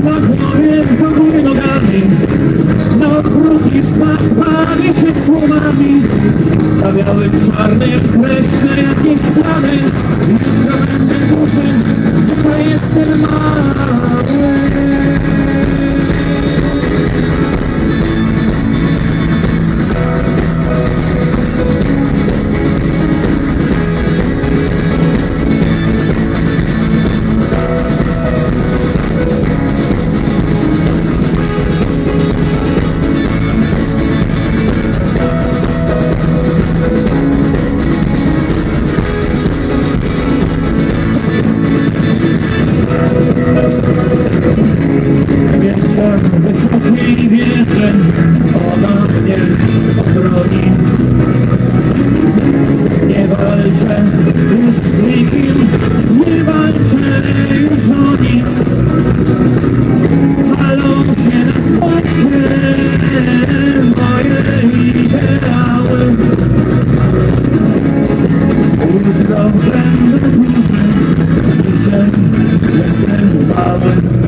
Złapałem do góry nogami. No krótki smak pali się słowami. Stawiałem czarne kreśle jakieś and Robin.